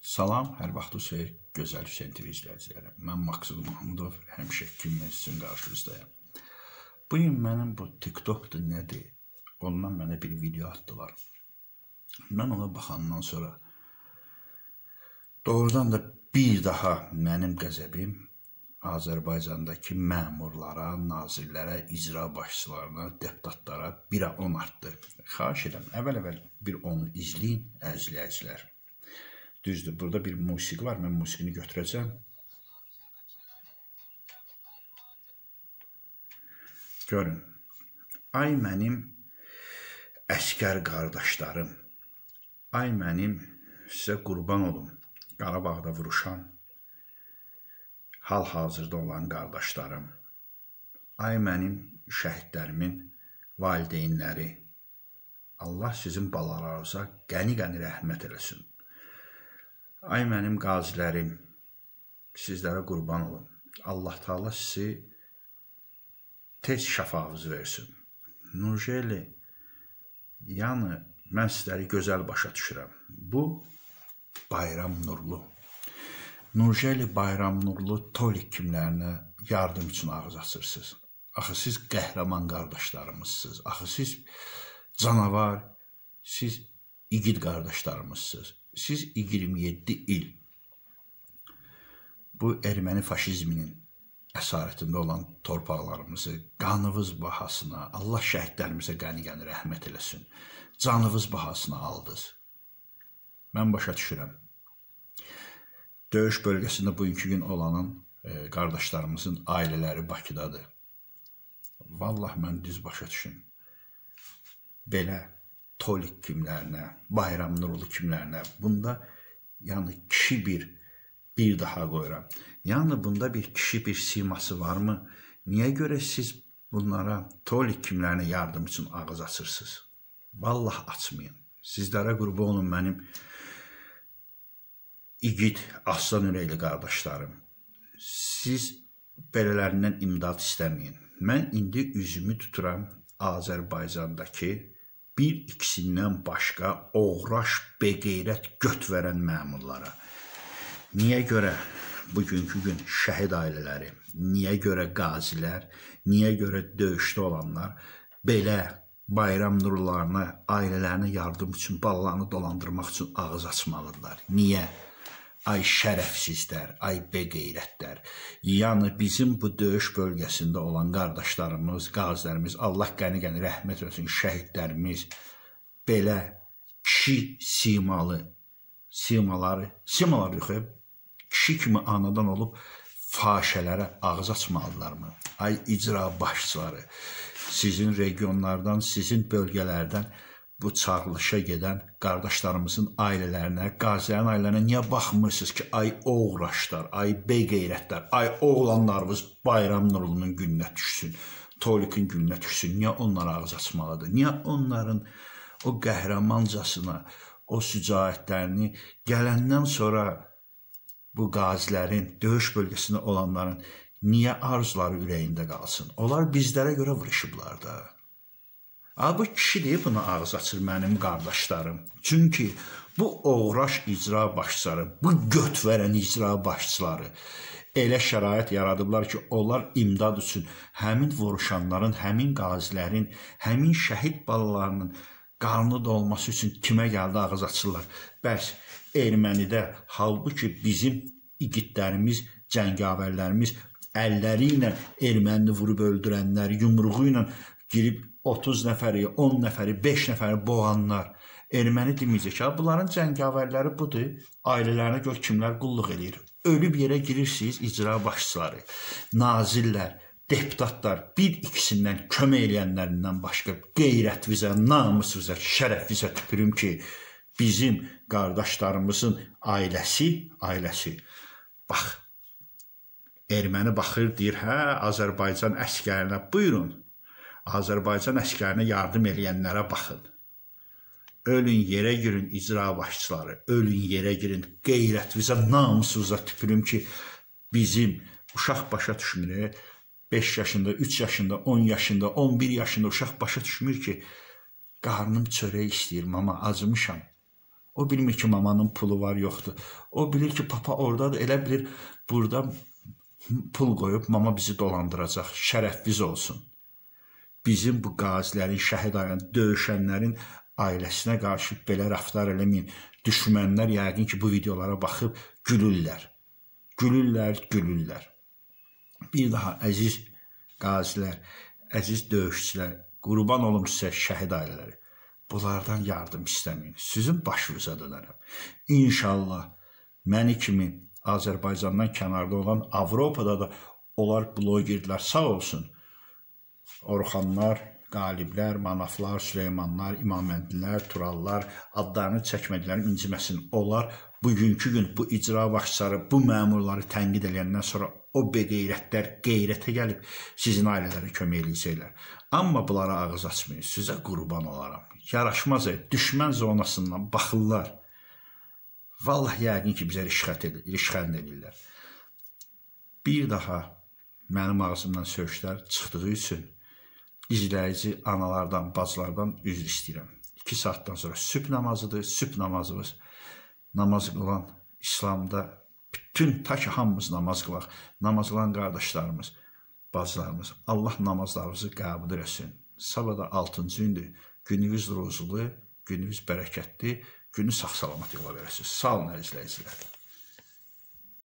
Salam, hər vaxtınız xeyir, gözəl Hüseyn TV izləyiciləri. Mən Maksud Mahmudov, həmişə kimi sizin qarşınızdayım. Bu gün mənim bu TikTokdur nədir? Ondan mənə bir video atdılar. Mən ona baxandan sonra doğrudan da bir daha mənim qəzəbim Azərbaycandakı məmurlara, nazirlərə, icra başçılarına, deputatlara 1-ə 10 artdı. Xahiş edirəm, əvvəl-əvvəl bir onu izləyin, əzizləyicilər. Düzdür, burada bir musiqi var. Mən musiqini götürəcəm. Görün. Ay mənim əskər qardaşlarım. Ay mənim sizə qurban olum. Qarabağda vuruşan hal-hazırda olan qardaşlarım. Ay mənim şəhidlərimin valideynləri. Allah sizin balalarınıza qəni-qəni rəhmət eləsin. Ay mənim qazilərim, sizlərə qurban olum. Allah Taala sizi tez şəfavız versin. Nurjeli, yəni mən sizləri gözəl başa düşürəm. Bu Bayram Nurlu. Nurjeli Bayram Nurlu Tolik kimlərinə yardım üçün ağız açırsınız. Axı siz qəhrəman qardaşlarımızsınız. Axı siz canavar, siz igid qardaşlarımızsınız siz 27 il bu erməni faşizminin əsarətində olan torpaqlarımızı qanınız bahasına, Allah şəhidlərimizə qəni-qəni rəhmət eləsin, canınız bahasına aldınız. Mən başa düşürəm. Döyüş bölgəsində bugünkü gün olanın e, qardaşlarımızın ailələri Bakıdadır. Vallah mən düz başa düşün. Belə Tolik kimlərinə, Bayram Nurlu kimlərinə. Bunda yəni kişi bir bir daha qoyuram. Yəni bunda bir kişi bir siması varmı? Niyə görə siz bunlara Tolik kimlərinə yardım üçün ağız açırsınız? Vallah açmayın. Sizlərə qurban olun mənim igid, aslan ürəkli qardaşlarım. Siz belələrindən imdad istəməyin. Mən indi üzümü tuturam Azərbaycandakı bir ikisindən başqa oğraş, beqeyrət göt verən məmurlara. Niyə görə bugünkü gün şəhid ailələri, niyə görə qazilər, niyə görə döyüşdə olanlar belə bayram nurlarına, ailələrinə yardım üçün, balalarını dolandırmaq üçün ağız açmalıdırlar? Niyə? Ay şərəfsizlər, ay beqeyrətlər. Yəni bizim bu döyüş bölgəsində olan qardaşlarımız, qazilərimiz, Allah qəni-qəni rəhmət etsin, şəhidlərimiz belə kişi simalı simaları, simalar yox, kişi kimi anadan olub fahişələrə ağız açmalıdırlarmı? Ay icra başçıları, sizin regionlardan, sizin bölgələrdən bu çağırılışa gedən qardaşlarımızın ailələrinə, qazilərin ailələrinə niyə baxmırsınız ki, ay oğraşlar, ay bey qeyrətlər, ay oğlanlarımız Bayram Nurlunun gününə düşsün, Tolikin gününə düşsün. Niyə onlara ağız açmalıdır? Niyə onların o qəhrəmancasına, o sücaətlərini gələndən sonra bu qazilərin, döyüş bölgəsində olanların niyə arzuları ürəyində qalsın? Onlar bizlərə görə vuruşublar da. A bu kişi deyib buna ağız açır mənim qardaşlarım. Çünki bu oğraş icra başçıları, bu göt verən icra başçıları elə şərait yaradıblar ki, onlar imdad üçün həmin vuruşanların, həmin qazilərin, həmin şəhid balalarının qarnı dolması üçün kimə gəldi ağız açırlar. Bəs ermənidə halbuki bizim igidlərimiz, cəngavərlərimiz əlləri ilə erməni vurub öldürənlər, yumruğu ilə girib 30 nəfəri, 10 nəfəri, 5 nəfəri boğanlar. Erməni deməyəcək ki, bunların cəngavərləri budur, ailələrinə gör kimlər qulluq eləyir. Ölüb yerə girirsiniz icra başçıları, nazirlər, deputatlar bir ikisindən kömək eləyənlərindən başqa qeyrətvizə, namusvizə, şərəfvizə tüpürüm ki, bizim qardaşlarımızın ailəsi, ailəsi. Bax erməni baxır deyir, hə, Azərbaycan əskərinə buyurun Azərbaycan əskərinə yardım eləyənlərə baxın. Ölün yerə girin icra başçıları, ölün yerə girin qeyrətvizə, namusuza tüpürüm ki, bizim uşaq başa düşmür. 5 yaşında, 3 yaşında, 10 yaşında, 11 yaşında uşaq başa düşmür ki, qarnım çörək istəyirəm, amma acımışam. O bilmir ki, mamanın pulu var, yoxdur. O bilir ki, papa oradadır, elə bilir burada pul qoyub mama bizi dolandıracaq. Şərəfviz olsun. Bizim bu qazilərin, şəhid ayan, döyüşənlərin ailəsinə qarşı belə rəftar eləməyin. Düşmənlər yəqin ki, bu videolara baxıb gülürlər. Gülürlər, gülürlər. Bir daha əziz qazilər, əziz döyüşçülər, qurban olum sizə şəhid ailələri. Bunlardan yardım istəməyin. Sizin başınıza dönərəm. İnşallah məni kimi Azərbaycandan kənarda olan Avropada da onlar blogerlər sağ olsun. Orxanlar, qaliblər, manaflar, Süleymanlar, İmaməndlilər, Turallar adlarını çəkmədiklərim inciməsin. Onlar bugünkü gün bu icra başçıları bu məmurları tənqid edəndən sonra o beqeyrətlər qeyrətə gəlib sizin ailələrə kömək eləyəcəklər. Amma bunlara ağız açmayın. Sizə qurban olaram. Yaraşmaz, düşmən zonasından baxırlar. Vallahi yəqin ki, bizə rişxət edir, rişxənd edirlər. Bir daha mənim ağzımdan sözlər çıxdığı üçün izləyici analardan, bacılardan üzr istəyirəm. 2 saatdan sonra sübh namazıdır. Sübh namazımız namaz qılan İslamda bütün ta ki hamımız namaz qılaq. Namaz qılan qardaşlarımız, bacılarımız, Allah namazlarımızı qəbul etsin. Sabah da 6-cı gündür. Gününüz ruzulu, gününüz bərəkətli, günü sağ-salamat yola verəsiniz. Sağ olun əzizləyicilər.